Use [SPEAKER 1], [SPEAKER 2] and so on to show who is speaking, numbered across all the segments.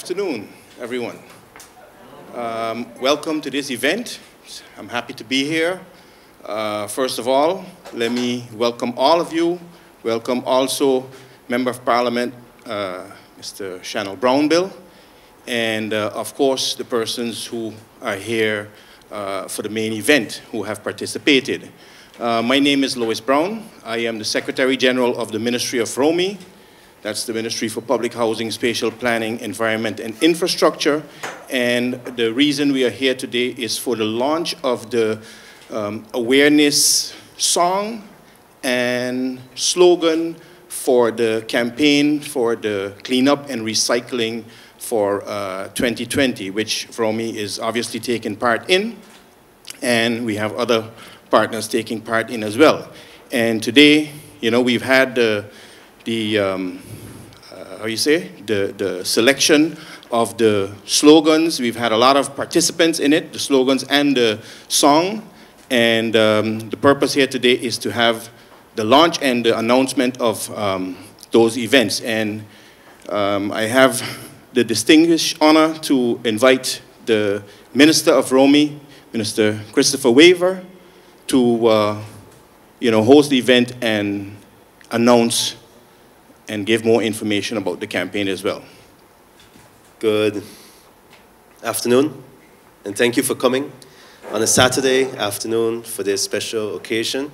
[SPEAKER 1] Good afternoon, everyone. Um, welcome to this event. I'm happy to be here. Uh, first of all, let me welcome all of you. Welcome also Member of Parliament, uh, Mr. Shannon Brownbill, and uh, of course the persons who are here uh, for the main event who have participated. Uh, my name is Lois Brown. I am the Secretary General of the Ministry of VROMI. That's the Ministry for Public Housing, Spatial Planning, Environment and Infrastructure. And the reason we are here today is for the launch of the um, awareness song and slogan for the campaign for the cleanup and recycling for uh, 2020, which VROMI is obviously taking part in. And we have other partners taking part in as well. And today, you know, we've had the, the um, uh, how you say, the, the selection of the slogans. We've had a lot of participants in it, the slogans and the song. And um, the purpose here today is to have the launch and the announcement of um, those events. And um, I have the distinguished honor to invite the Minister of VROMI, Minister Christopher Wever, to uh, you know, host the event and announce and give more information about the campaign as well.
[SPEAKER 2] Good afternoon, and thank you for coming on a Saturday afternoon for this special occasion.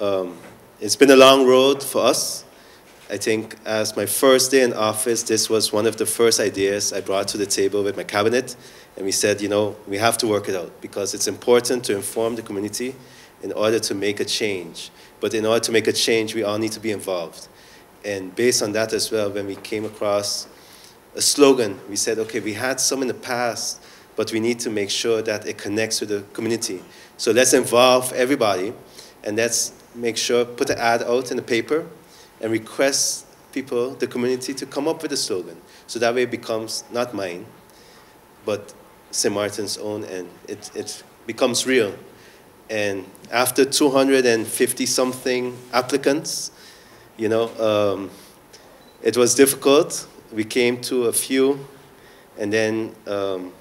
[SPEAKER 2] Um, it's been a long road for us. I think as my first day in office, this was one of the first ideas I brought to the table with my cabinet. And we said, you know, we have to work it out because it's important to inform the community in order to make a change. But in order to make a change, we all need to be involved. And based on that as well, when we came across a slogan, we said, okay, we had some in the past, but we need to make sure that it connects with the community. So let's involve everybody, and let's make sure, put the ad out in the paper, and request people, the community, to come up with a slogan. So that way it becomes not mine, but St. Martin's own, and it, it becomes real. And after 250 something applicants, you know, um, it was difficult. We came to a few, and then um,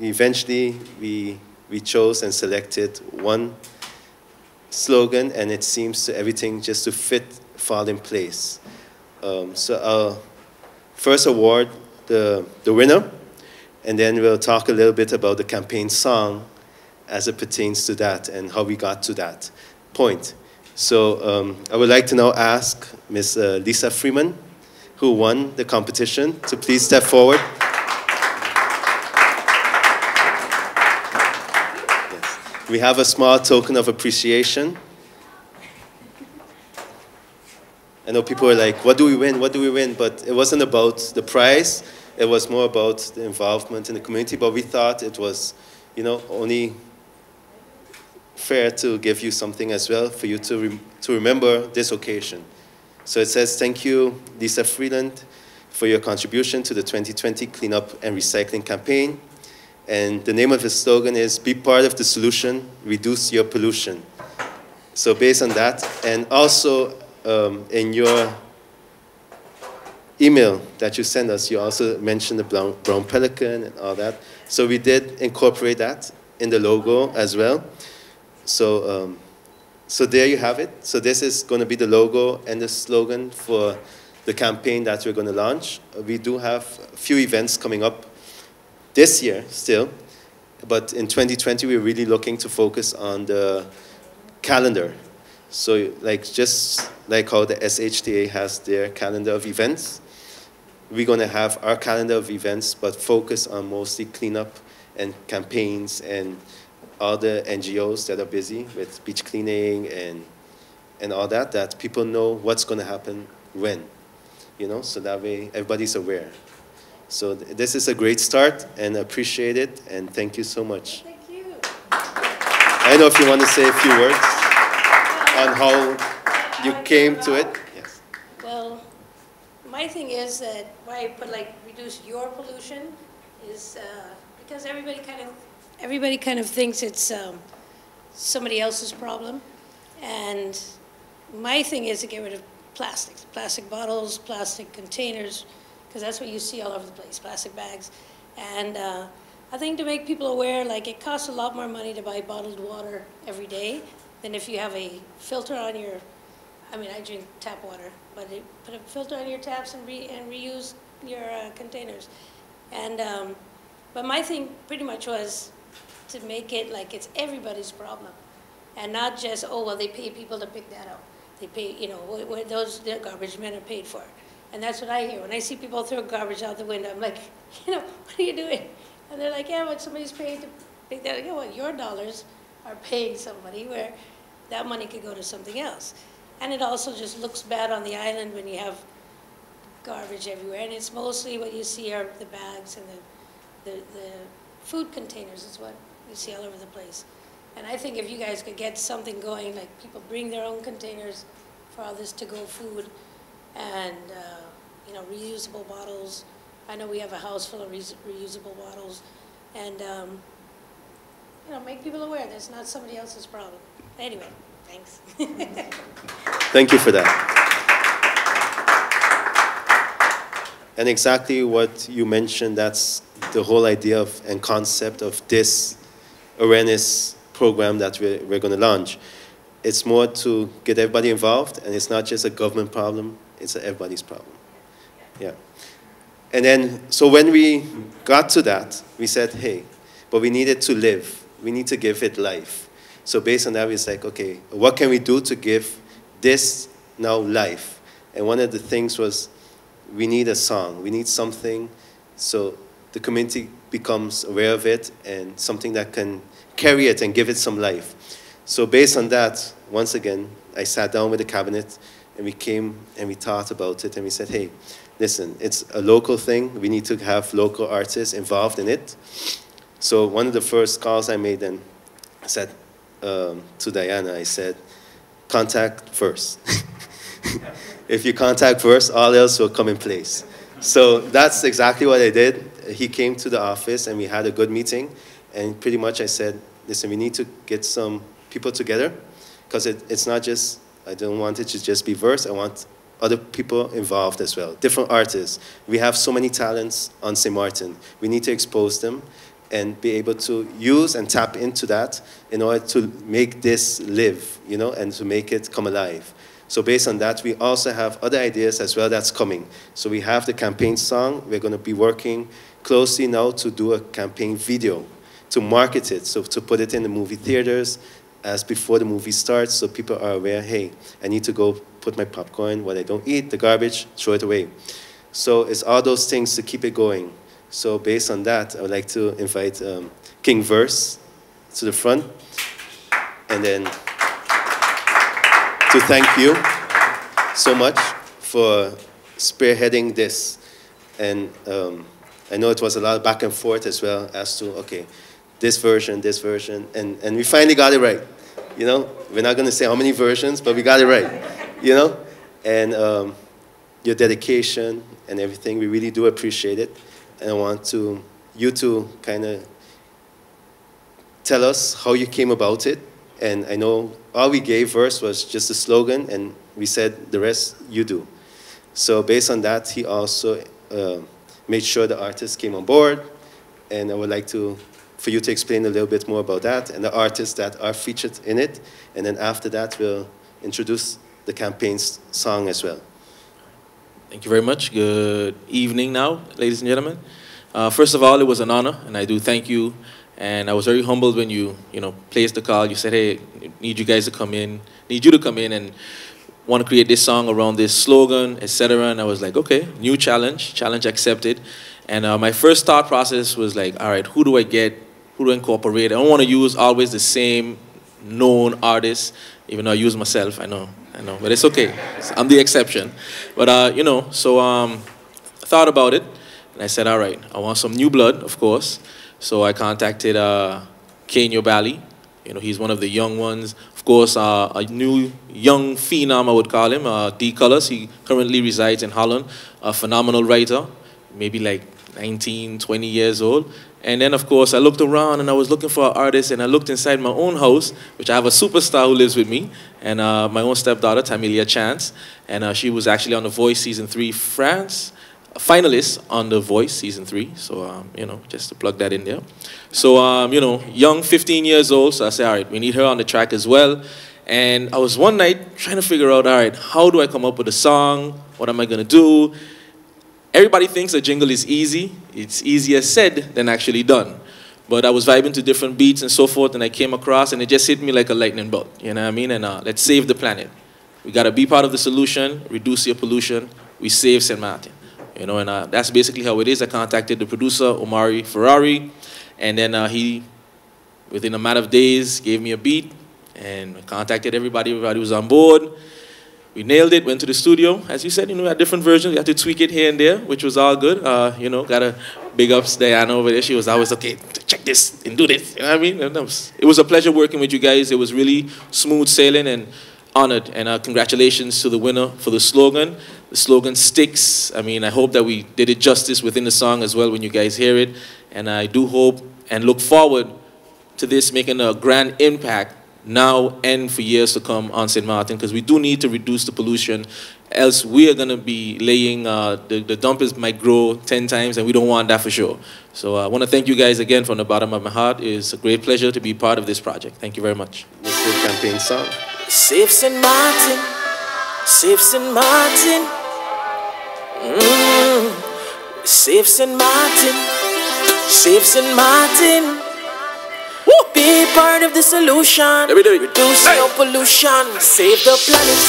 [SPEAKER 2] eventually we, we chose and selected one slogan, and it seems to everything just to fit, fall in place. Um, so our first award, the, the winner, and then we'll talk a little bit about the campaign song as it pertains to that and how we got to that point. So um, I would like to now ask Ms. Uh, Lisa Freeman, who won the competition, to please step forward. Yes. We have a small token of appreciation. I know people are like, what do we win? What do we win? But it wasn't about the prize. It was more about the involvement in the community. But we thought it was, you know, only fair to give you something as well for you to, to remember this occasion. So it says, thank you, Lisa Freeland, for your contribution to the 2020 Cleanup and Recycling Campaign. And the name of the slogan is, be part of the solution, reduce your pollution. So based on that, and also um, in your email that you sent us, you also mentioned the brown, brown pelican and all that. So we did incorporate that in the logo as well. So, um, so there you have it. So this is going to be the logo and the slogan for the campaign that we're going to launch. We do have a few events coming up this year still, but in 2020 we're really looking to focus on the calendar. So like just like how the SHTA has their calendar of events, we're going to have our calendar of events, but focus on mostly cleanup and campaigns and all the NGOs that are busy with beach cleaning and, and all that, that people know what's going to happen when, you know, so that way everybody's aware. So th this is a great start and appreciate it and thank you so much.
[SPEAKER 3] Thank you.
[SPEAKER 2] I don't know if you want to say a few words on how you came to it. Yes.
[SPEAKER 3] Well, my thing is that why I put like reduce your pollution is uh, because everybody kind of everybody kind of thinks it's um, somebody else's problem. And my thing is to get rid of plastics, plastic bottles, plastic containers, because that's what you see all over the place, plastic bags. And uh, I think to make people aware, like it costs a lot more money to buy bottled water every day than if you have a filter on your, I mean, I drink tap water, but it, put a filter on your taps and, re, and reuse your uh, containers. And, um, but my thing pretty much was to make it like it's everybody's problem. And not just, oh, well, they pay people to pick that up. They pay, you know, those garbage men are paid for. And that's what I hear. When I see people throw garbage out the window, I'm like, you know, what are you doing? And they're like, yeah, but somebody's paid to pick that. Up. Yeah, well, your dollars are paying somebody where that money could go to something else. And it also just looks bad on the island when you have garbage everywhere. And it's mostly what you see are the bags and the, the, the food containers is what you see all over the place. And I think if you guys could get something going, like people bring their own containers for all this to-go food and, uh, you know, reusable bottles. I know we have a house full of reus- reusable bottles. And, um, you know, make people aware that it's not somebody else's problem. Anyway, thanks.
[SPEAKER 2] Thank you for that. And exactly what you mentioned, that's the whole idea of and concept of this awareness program that we're, we're going to launch. It's more to get everybody involved, and it's not just a government problem, it's everybody's problem. Yeah. And then, so when we got to that, we said, hey, but we needed to live. We need to give it life. So based on that, we said, okay, what can we do to give this now life? And one of the things was we need a song. We need something so the community becomes aware of it and something that can carry it and give it some life. So based on that, once again, I sat down with the cabinet and we came and we thought about it and we said, hey, listen, it's a local thing. We need to have local artists involved in it. So one of the first calls I made then, I said um, to Diana, I said, contact first. if you contact first, all else will come in place. So that's exactly what I did. He came to the office and we had a good meeting. And pretty much I said, listen, we need to get some people together because it, it's not just, I don't want it to just be verse. I want other people involved as well, different artists. We have so many talents on St. Martin. We need to expose them and be able to use and tap into that in order to make this live, you know, and to make it come alive. So based on that, we also have other ideas as well that's coming. So we have the campaign song. We're going to be working closely now to do a campaign video to market it, so to put it in the movie theaters as before the movie starts, so people are aware, hey, I need to go put my popcorn, what I don't eat, the garbage, throw it away. So it's all those things to keep it going. So based on that, I would like to invite um, King Verse to the front, and then to thank you so much for spearheading this. And um, I know it was a lot of back and forth as well as to, okay, this version, this version, and, and we finally got it right. You know, we're not going to say how many versions, but we got it right. You know, and um, your dedication and everything, we really do appreciate it. And I want to you to kind of tell us how you came about it. And I know all we gave first was just a slogan, and we said the rest you do. So based on that, he also uh, made sure the artists came on board, and I would like to for you to explain a little bit more about that and the artists that are featured in it. And then after that, we'll introduce the campaign's song as well.
[SPEAKER 4] Thank you very much. Good evening now, ladies and gentlemen. Uh, first of all, it was an honor, and I do thank you. And I was very humbled when you, you know, placed the call. You said, "Hey, need you guys to come in, need you to come in and want to create this song around this slogan, etc." And I was like, "Okay, new challenge, challenge accepted." And uh, my first thought process was like, "All right, who do I get who to incorporate. I don't want to use always the same known artists, even though I use myself, I know, I know, but it's okay. I'm the exception. But, uh, you know, so um, I thought about it, and I said, all right, I want some new blood, of course. So I contacted uh, Kanye Bally. You know, he's one of the young ones. Course, uh, a new young phenom, I would call him, uh, D Colors. He currently resides in Holland, a phenomenal writer, maybe like 19, 20 years old. And then, of course, I looked around and I was looking for an artist, and I looked inside my own house, which I have a superstar who lives with me, and uh, my own stepdaughter, Tamilia Chance. And uh, she was actually on The Voice Season 3 France finalist on The Voice season three. So, um, you know, just to plug that in there. So, um, you know, young, 15 years old. So I said, all right, we need her on the track as well. And I was one night trying to figure out, all right, how do I come up with a song? What am I going to do? Everybody thinks a jingle is easy. It's easier said than actually done. But I was vibing to different beats and so forth, and I came across, and it just hit me like a lightning bolt. You know what I mean? And uh, let's save the planet. We got to be part of the solution, reduce your pollution. We save St. Martin. You know, and uh, that's basically how it is. I contacted the producer, Omari Ferrari, and then uh, he, within a matter of days, gave me a beat, and contacted everybody. Everybody was on board. We nailed it, went to the studio. As you said, you know, we had different versions. We had to tweak it here and there, which was all good. Uh, you know, got a big ups Diana over there. She was always, okay, check this and do this. You know what I mean? It was, it was a pleasure working with you guys. It was really smooth sailing and honored. And uh, congratulations to the winner for the slogan. The slogan sticks. I mean, I hope that we did it justice within the song as well when you guys hear it. And I do hope and look forward to this making a grand impact now and for years to come on St. Martin because we do need to reduce the pollution else we are going to be laying, uh, the, the dumpers might grow 10 times and we don't want that for sure. So uh, I want to thank you guys again from the bottom of my heart. It's a great pleasure to be part of this project. Thank you very much.
[SPEAKER 2] Mr. Campaign song.
[SPEAKER 5] Save St. Martin, save St. Martin, mm. save St. Martin, save St. Martin. Woo. Be part of the solution.
[SPEAKER 4] Let me do it.
[SPEAKER 5] Reduce
[SPEAKER 4] Hey.
[SPEAKER 5] your pollution. Save the planet.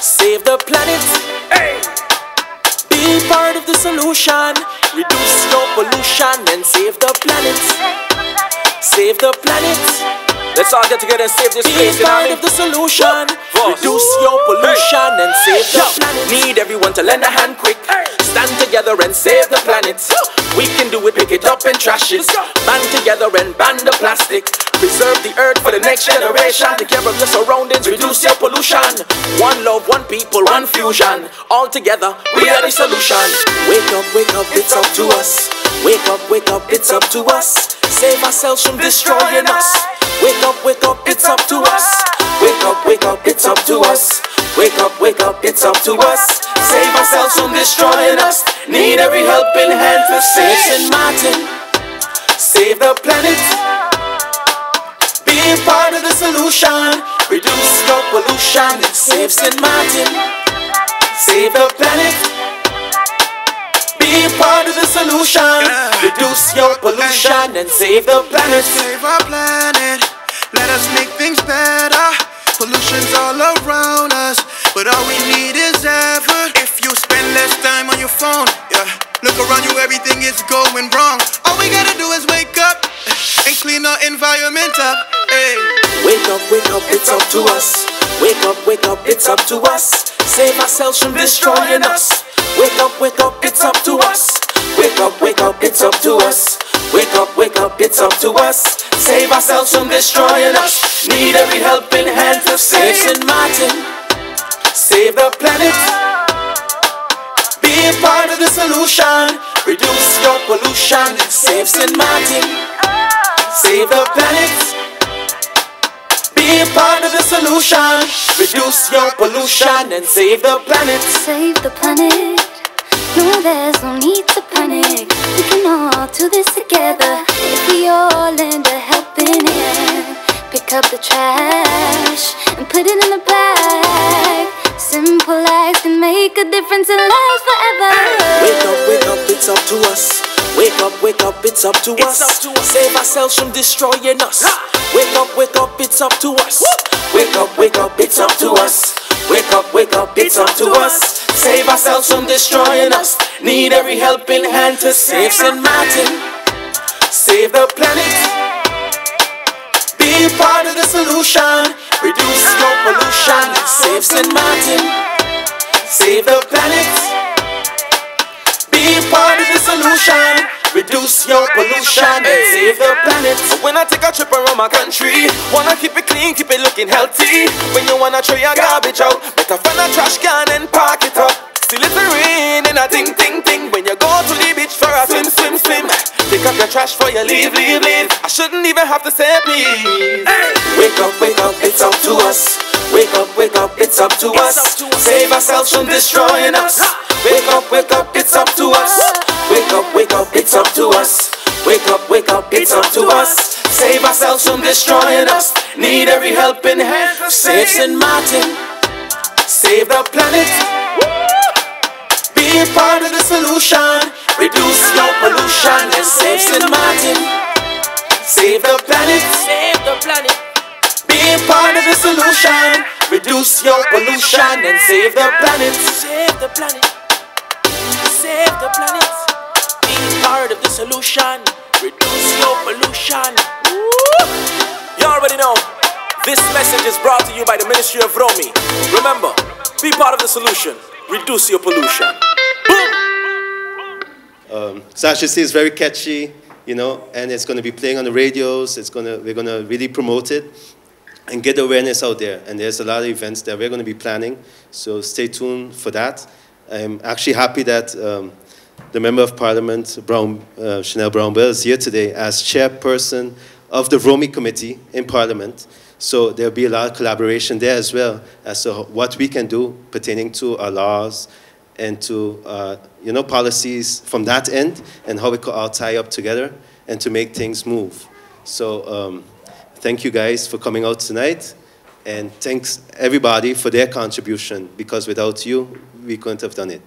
[SPEAKER 5] Save the planet. Be part of the solution. Reduce your pollution and save the planet. Save the planet.
[SPEAKER 4] Let's all get together and save this
[SPEAKER 5] Be
[SPEAKER 4] place, know
[SPEAKER 5] part of the solution. Reduce your pollution and save the
[SPEAKER 6] Yo,
[SPEAKER 5] planet.
[SPEAKER 6] need everyone to lend a hand quick. Stand together and save the planet. We can do it, pick it up and trash it. Band together and ban the plastic. Preserve the earth for the next generation. Take care of your surroundings, reduce your pollution. One love, one people, one fusion. All together, we are the solution.
[SPEAKER 5] Wake up, wake up, it's up to us. Wake up, wake up, it's up to us. Save ourselves from destroying us. Wake up, wake up, it's up to us. Wake up, wake up, it's up to us. Wake up, wake up, it's up to us. Save ourselves from destroying us. Need every helping hand to save St. Martin. Save the planet. Be part of the solution. Reduce your pollution and save St. Martin. Save the planet. Be part of the solution. Reduce your pollution and save the planet.
[SPEAKER 7] Save our planet. Let us make things better. Pollution's all around us, but all we need is effort. If you spend less time on your phone, yeah, look around you, everything is going wrong. All we gotta do is wake up and clean our environment up. Hey.
[SPEAKER 5] Wake up, wake up, it's up to us. Wake up, wake up, it's up to us. Save ourselves from destroying us. Wake up, wake up, it's up to us. Wake up, wake up, it's up to us. Wake up, wake up, it's up to us. Save ourselves from destroying us. Need every helping hand to save St. Martin. Save the planet. Be a part of the solution. Reduce your pollution save St. Martin. Save the planet. Be part of the solution. Reduce your pollution and save the planet.
[SPEAKER 8] Save the planet. No, there's no need to panic. We can all do this together if we all lend a helping hand. Pick up the trash and put it in the bag. Simple acts can make a difference in lives forever.
[SPEAKER 5] Wake up, wake up, it's up to us. Wake up, wake up, it's up to us.
[SPEAKER 6] up to us.
[SPEAKER 5] Save ourselves from destroying us. Wake up, wake up, it's up to us. Wake up, wake up, it's up to us. Wake up, wake up, it's up to us. Save ourselves from destroying us. Need every helping hand to save St. Martin. Save the planet. Be part of the solution. Reduce your pollution save St. Martin. Save the planet. Be part of the solution. Reduce your pollution and save the planet.
[SPEAKER 6] When I take a trip around my country, wanna keep it clean, keep it looking healthy. When you wanna throw your garbage out, better find a trash can and park it up. Still it's rain and a ting ting ting. When you go to the beach for a swim swim swim,
[SPEAKER 5] Pick up your trash for you leave, leave, leave. I shouldn't even have to say please. Hey. Wake up, wake up, it's up to us. Wake up, wake up, it's up to us. Save ourselves from destroying us. Wake up, wake up, it's up to us. It's up to us. Wake up, wake up, it's up to us. Save ourselves from destroying us. Need every helping hand. Save St. Martin. Save the planet. Be a part of the solution. Reduce your pollution and save St. Martin. Save the planet. Save the planet. Be a part of the solution. Reduce your pollution and save the planet. Save the planet. Save the planet. Part of the solution. Reduce your pollution. You already know. This message is brought to you by the Ministry of Vromi. Remember, be part of the solution. Reduce your pollution.
[SPEAKER 2] Um, Sasha C is very catchy, you know, and it's going to be playing on the radios. It's to, we're going to really promote it and get awareness out there. And there's a lot of events that we're going to be planning, so stay tuned for that. I'm actually happy that um, the Member of Parliament, Brown, uh, Chanel Brownbill, is here today as chairperson of the Vromi Committee in Parliament. So there'll be a lot of collaboration there as well as to what we can do pertaining to our laws and to uh, you know policies from that end and how we could all tie up together and to make things move. So um, thank you guys for coming out tonight and thanks everybody for their contribution because without you we couldn't have done it.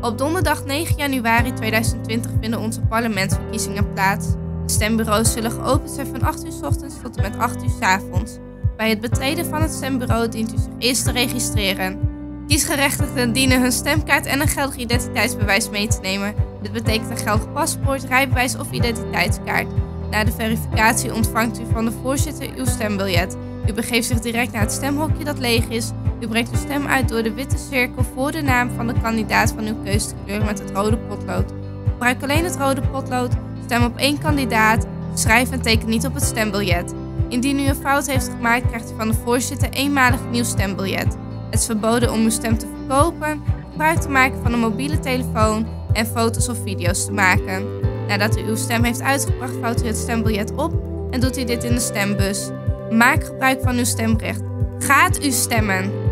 [SPEAKER 9] Op donderdag 9 januari 2020 vinden onze parlementsverkiezingen plaats. De stembureaus zullen geopend zijn van 8 uur s ochtends tot en met 8 uur s avonds. Bij het betreden van het stembureau dient u zich eerst te registreren. Kiesgerechtigden dienen hun stemkaart en een geldig identiteitsbewijs mee te nemen. Dit betekent een geldig paspoort, rijbewijs of identiteitskaart. Na de verificatie ontvangt u van de voorzitter uw stembiljet. U begeeft zich direct naar het stemhokje dat leeg is. U brengt uw stem uit door de witte cirkel voor de naam van de kandidaat van uw keuze te kleuren met het rode potlood. Gebruik alleen het rode potlood, stem op één kandidaat, schrijf en teken niet op het stembiljet. Indien u een fout heeft gemaakt, krijgt u van de voorzitter eenmalig nieuw stembiljet. Het is verboden om uw stem te verkopen, gebruik te maken van een mobiele telefoon en foto's of video's te maken. Nadat u uw stem heeft uitgebracht, vouwt u het stembiljet op en doet u dit in de stembus. Maak gebruik van uw stemrecht. Gaat u stemmen?